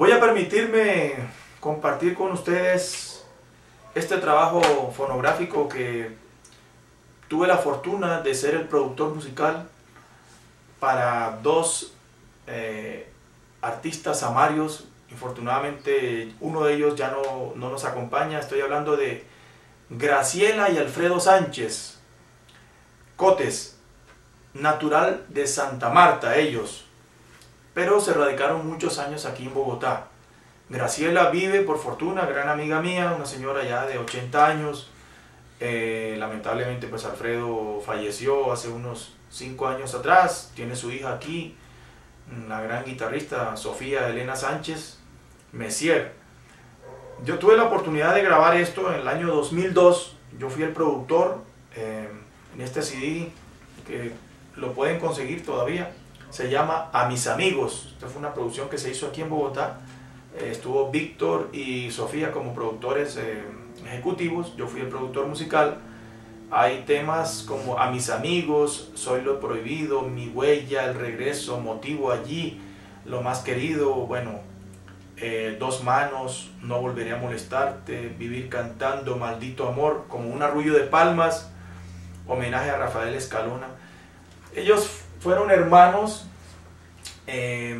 Voy a permitirme compartir con ustedes este trabajo fonográfico que tuve la fortuna de ser el productor musical para dos eh, artistas amarios. Infortunadamente uno de ellos ya no, no nos acompaña. Estoy hablando de Graciela y Alfredo Sánchez. Cotes, natural de Santa Marta, ellos pero se radicaron muchos años aquí en Bogotá. Graciela vive, por fortuna, gran amiga mía, una señora ya de 80 años. Eh, lamentablemente, pues Alfredo falleció hace unos 5 años atrás. Tiene su hija aquí, la gran guitarrista Sofía Elena Sánchez Messier. Yo tuve la oportunidad de grabar esto en el año 2002. Yo fui el productor eh, en este CD que lo pueden conseguir todavía se llama A mis amigos. Esta fue una producción que se hizo aquí en Bogotá. Eh, estuvo Víctor y Sofía como productores eh, ejecutivos. Yo fui el productor musical. Hay temas como A mis amigos, Soy lo prohibido, Mi huella, El regreso, Motivo allí, Lo más querido, bueno, eh, Dos manos, No volveré a molestarte, Vivir cantando, Maldito amor, como un arrullo de palmas, homenaje a Rafael Escalona. Ellos fueron hermanos, eh,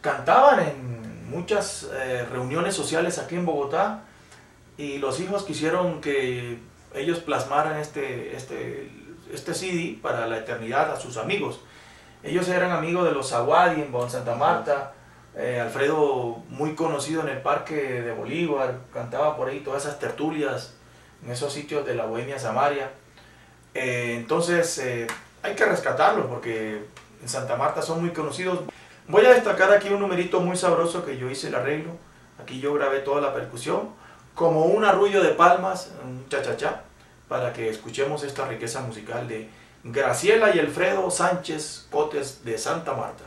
cantaban en muchas eh, reuniones sociales aquí en Bogotá y los hijos quisieron que ellos plasmaran este, este, este CD para la eternidad a sus amigos. Ellos eran amigos de los Aguadi en Bon Santa Marta, eh, Alfredo muy conocido en el Parque de Bolívar, cantaba por ahí todas esas tertulias en esos sitios de la Bohemia Samaria. entonces hay que rescatarlos porque en Santa Marta son muy conocidos. Voy a destacar aquí un numerito muy sabroso que yo hice el arreglo. Aquí yo grabé toda la percusión, como un arrullo de palmas, un cha-cha-cha, para que escuchemos esta riqueza musical de Graciela y Alfredo Sánchez Cotes de Santa Marta.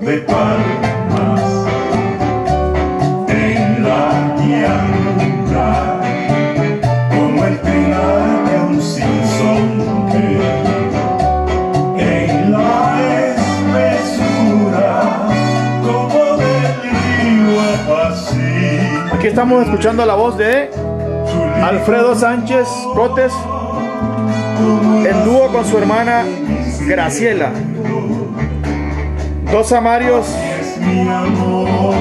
De palmas en la llanta como el trinar de un sinsonte en la espesura como del río así aquí estamos escuchando la voz de Alfredo Sánchez Cotes en dúo con su hermana Graciela dos amarios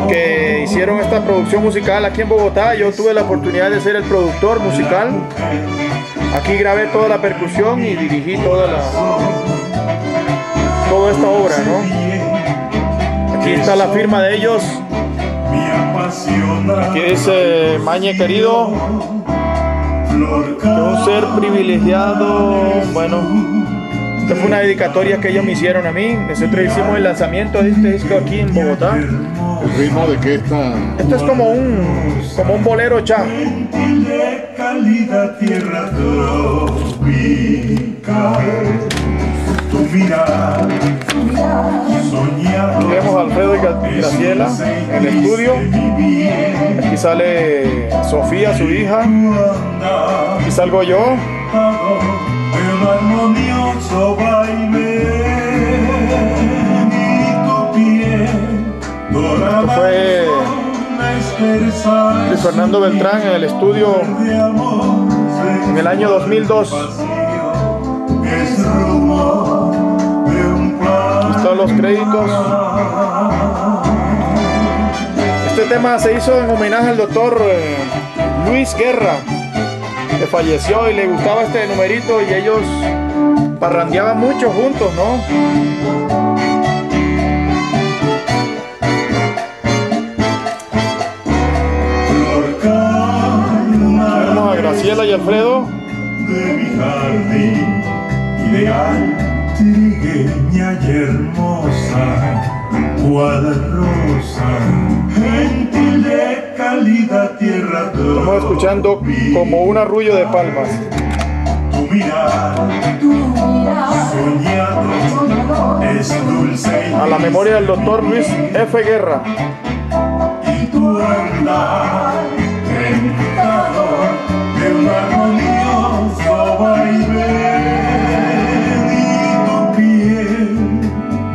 que hicieron esta producción musical aquí en Bogotá. Yo tuve la oportunidad de ser el productor musical. Aquí grabé toda la percusión y dirigí toda la toda esta obra, ¿no? Aquí está la firma de ellos. Aquí dice Mañe querido, un ser privilegiado, bueno, esta fue una dedicatoria que ellos me hicieron a mí. Nosotros hicimos el lanzamiento de este disco aquí en Bogotá. ¿El ritmo de qué está? Esto es como un, como un bolero cha. Vemos a Alfredo y Graciela en el estudio. Aquí sale Sofía, su hija. Aquí salgo yo armonioso baile Esto fue Luis Fernando Beltrán en el estudio en el año 2002. Están los créditos. Este tema se hizo en homenaje al doctor eh, Luis Guerra que falleció y le gustaba este numerito y ellos parrandeaban mucho juntos, ¿no? Vemos a Graciela y Alfredo. De mi jardín ideal, trigueña y hermosa, cual tierra. Estamos escuchando como un arrullo de palmas. Tu mirar, soñado, es dulce. y A la memoria del doctor Luis F. Guerra. y tu andar tentador de un armonioso vaivén y tu piel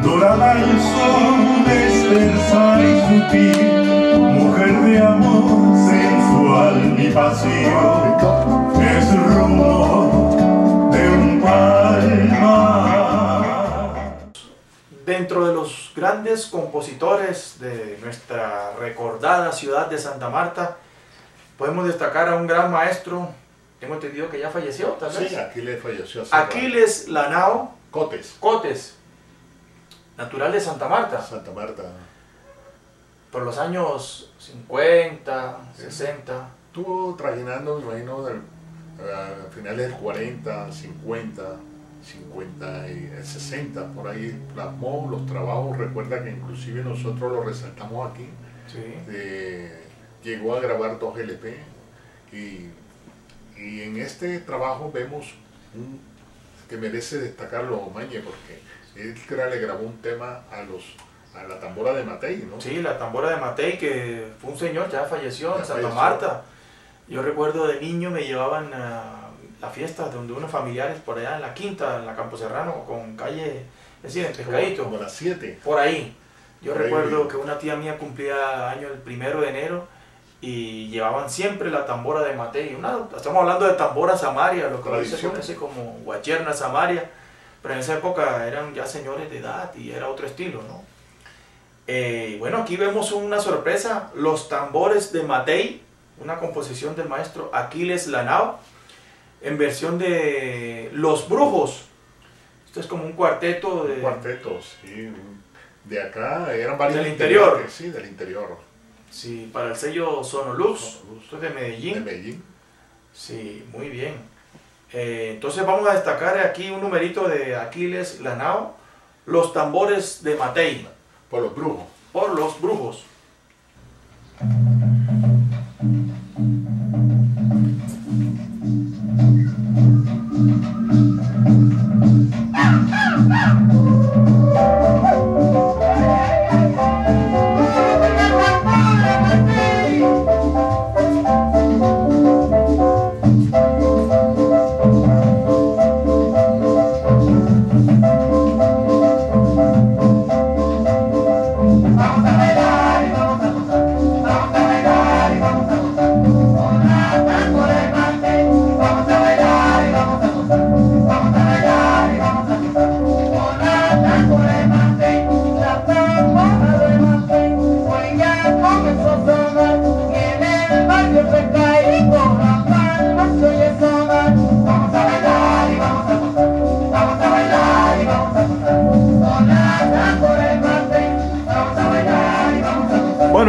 dorada al sol despersa y sutil es rumor de un palmar Dentro de los grandes compositores de nuestra recordada ciudad de Santa Marta, podemos destacar a un gran maestro, tengo entendido que ya falleció, tal vez. Sí, Aquiles falleció Aquiles Lanao. Cotes, Cotes, natural de Santa Marta, Santa Marta. por los años 50, 60. Estuvo trajinando, me imagino, del- a finales del 40, 50, 50 y el 60, por ahí plasmó los trabajos. Recuerda que inclusive nosotros lo resaltamos aquí. Sí. Eh, llegó a grabar dos LP y, y en este trabajo vemos un, que merece destacarlo Mañe porque él le grabó un tema a los a la tambora de Matei, ¿no? Sí, la tambora de Matei, que fue un señor, ya falleció Ya en Santa falleció. Marta. Yo recuerdo de niño me llevaban a la fiesta donde unos familiares por allá en la quinta, en la Campo Serrano, con calle, es decir, en Pescadito, las 7. por ahí. Yo Por ahí. recuerdo que una tía mía cumplía año el primero de enero y llevaban siempre la tambora de Matei. Una, estamos hablando de tambora samaria, lo que se conoce como guacherna samaria, pero en esa época eran ya señores de edad y era otro estilo, ¿no? Eh, bueno, aquí vemos una sorpresa, los tambores de Matei, una composición del maestro Aquiles Lanao, en versión de Los Brujos. Esto es como un cuarteto de... Cuartetos, sí. De acá eran varios Del interior. Sí, del interior. Sí, para el sello Sonolux, Sonolux. esto es de De Medellín. Medellín. Sí, muy bien. Eh, entonces vamos a destacar aquí un numerito de Aquiles Lanao, los tambores de Matei, Por los brujos. por los brujos.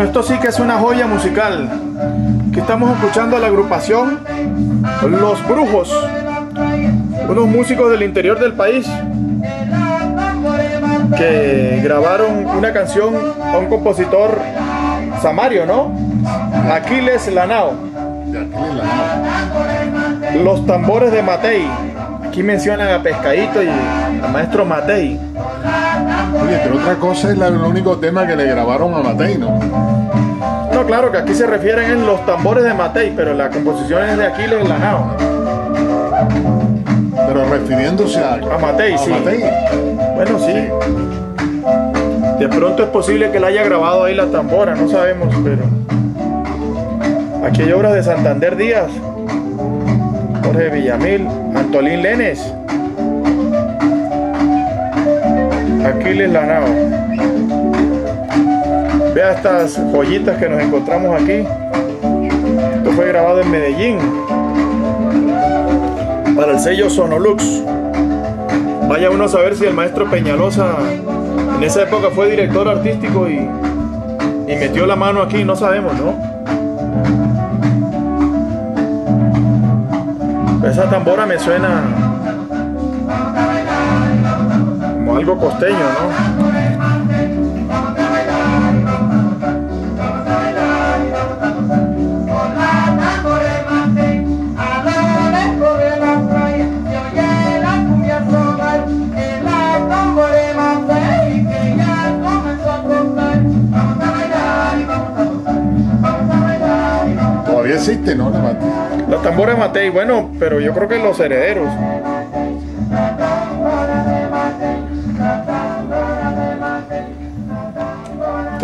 Bueno, esto sí que es una joya musical. Aquí estamos escuchando a la agrupación Los Brujos, unos músicos del interior del país que grabaron una canción a un compositor samario, ¿no? Aquiles Lanao, De Aquiles Lanao. los tambores de Matei. Aquí mencionan a Pescadito y al maestro Matei. Oye, pero otra cosa es el único tema que le grabaron a Matei, ¿no? No, claro que aquí se refieren en los tambores de Matei, pero la composición es de Aquiles Lanao. Pero refiriéndose a, A Matei, a sí. Matei. Bueno, sí. De pronto es posible que la haya grabado ahí la tambora, no sabemos, pero. Aquí hay obras de Santander Díaz, Jorge Villamil, Antolín Lenes, Aquiles Lanao. Vea estas joyitas que nos encontramos aquí. Esto fue grabado en Medellín para el sello Sonolux. Vaya uno a saber si el maestro Peñalosa en esa época fue director artístico y, y metió la mano aquí, no sabemos, ¿no? Esa tambora me suena algo costeño, ¿no? existe, ¿no? La, la tambora Matei, bueno, pero yo creo que los herederos.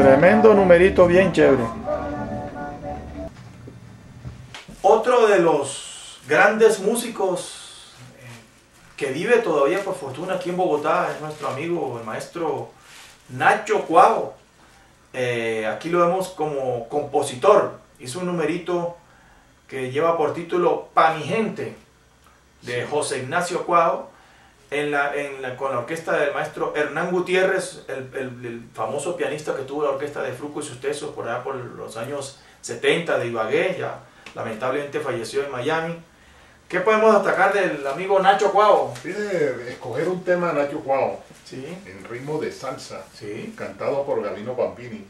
Tremendo numerito, bien chévere. Otro de los grandes músicos eh, que vive todavía por fortuna aquí en Bogotá es nuestro amigo, el maestro Nacho Cuavo. Eh, aquí lo vemos como compositor. Hizo un numerito que lleva por título Pa' mi gente de José Ignacio Cuavo en la, en la- con la orquesta del maestro Hernán Gutiérrez, el, el- el famoso pianista que tuvo la orquesta de Fruco y sus Tesos por allá por los años 70 de Ibagué, ya lamentablemente falleció en Miami. ¿Qué podemos destacar del amigo Nacho Cuavo? Pide escoger un tema Nacho Cuau Sí, en ritmo de salsa, sí. cantado por Gabino Pampini.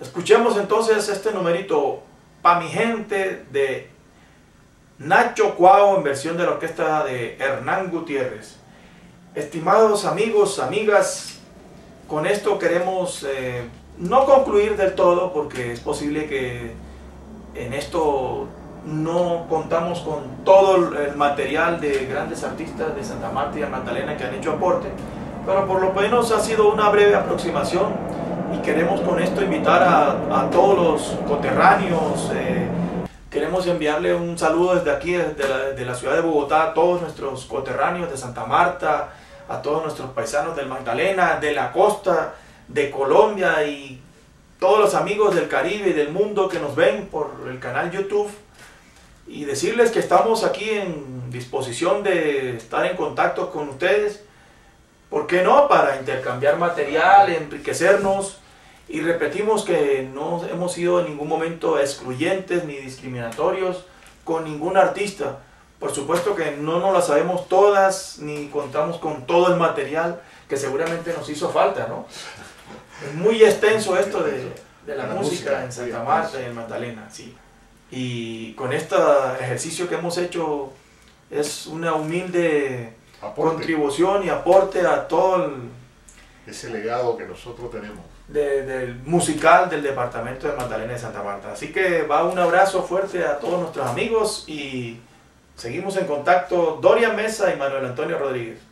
Escuchemos entonces este numerito Pa' mi gente de Nacho Cuao en versión de la orquesta de Hernán Gutiérrez. Estimados amigos, amigas, con esto queremos eh, no concluir del todo porque es posible que en esto no contamos con todo el material de grandes artistas de Santa Marta y Magdalena que han hecho aporte, pero por lo menos ha sido una breve aproximación y queremos con esto invitar a, a todos los coterráneos. eh, queremos enviarle un saludo desde aquí, desde la, desde la ciudad de Bogotá, a todos nuestros coterráneos de Santa Marta, a todos nuestros paisanos del Magdalena, de la costa, de Colombia y todos los amigos del Caribe y del mundo que nos ven por el canal YouTube y decirles que estamos aquí en disposición de estar en contacto con ustedes. ¿Por qué no? Para intercambiar material, enriquecernos. Y repetimos que no hemos sido en ningún momento excluyentes ni discriminatorios con ningún artista. Por supuesto que no nos las sabemos todas ni contamos con todo el material que seguramente nos hizo falta, ¿no? Es muy extenso esto de, de la, La música, música, en Santa Marta y en Magdalena, sí. Y con este ejercicio que hemos hecho es una humilde Aporte contribución y aporte a todo el ese legado que nosotros tenemos. de- del musical del departamento de Magdalena de Santa Marta. Así que va un abrazo fuerte a todos nuestros amigos y seguimos en contacto Dorian Mesa y Manuel Antonio Rodríguez.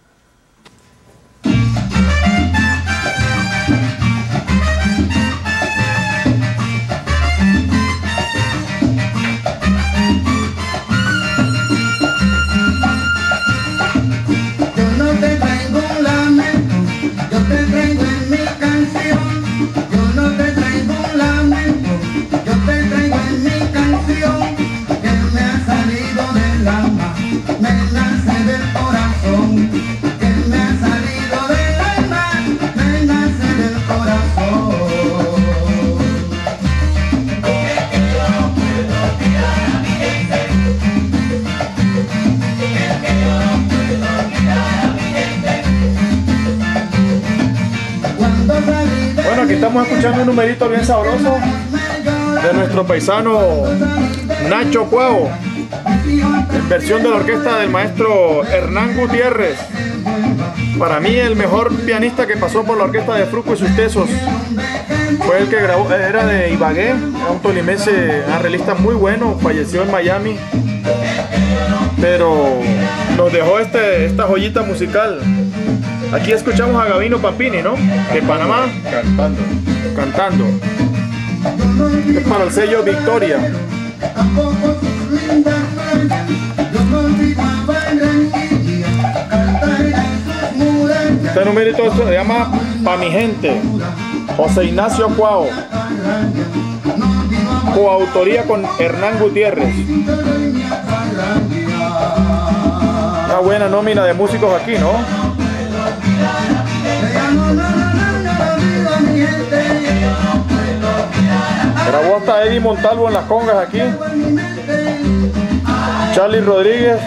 Estamos escuchando un numerito bien sabroso de nuestro paisano Nacho Cuavo, en versión de la orquesta del maestro Hernán Gutiérrez. Para mí el mejor pianista que pasó por la orquesta de Fruco y sus Tesos fue el que grabó, era de Ibagué, era un tolimense arreglista muy bueno, falleció en Miami, pero nos dejó este, esta joyita musical. Aquí escuchamos a Gabino Pampini, ¿no? De Panamá, Cantando. cantando. Es para el sello Victoria. Este numerito se llama Pa' mi gente. José Ignacio Cuao. Coautoría con Hernán Gutiérrez. Una buena nómina de músicos aquí, ¿no? Grabó hasta Eddie Montalvo en las congas aquí. Charlie Rodríguez.